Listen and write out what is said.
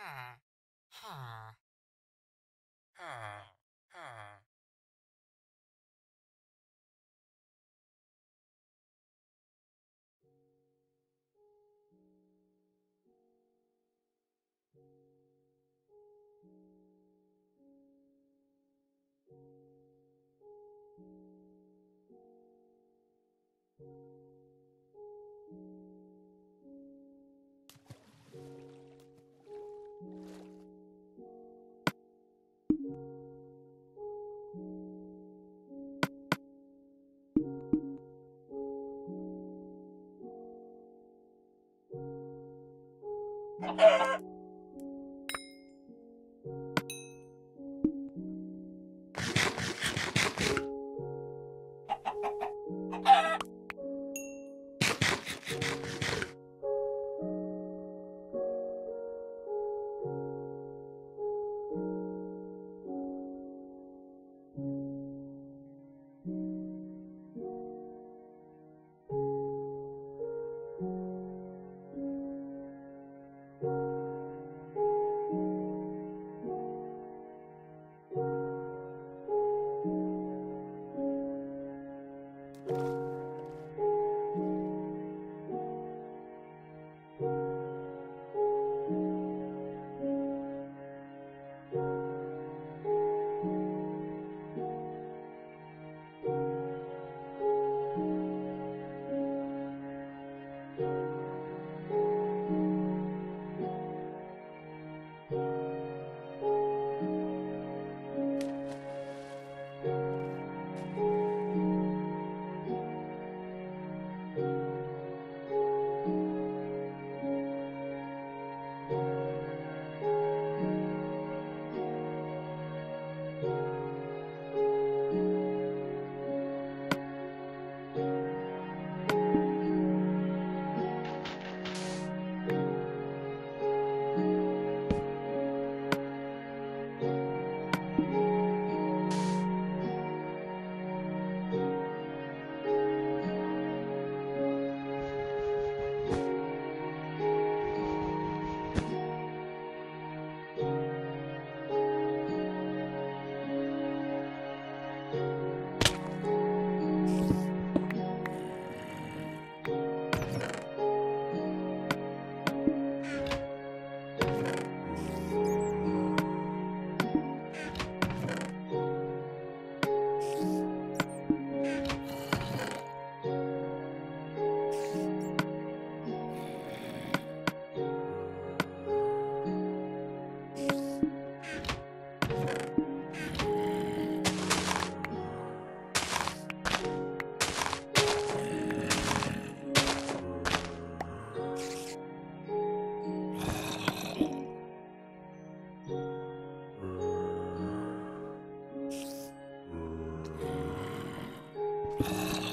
啊哈啊啊！thank you Ha ha ha! Yeah.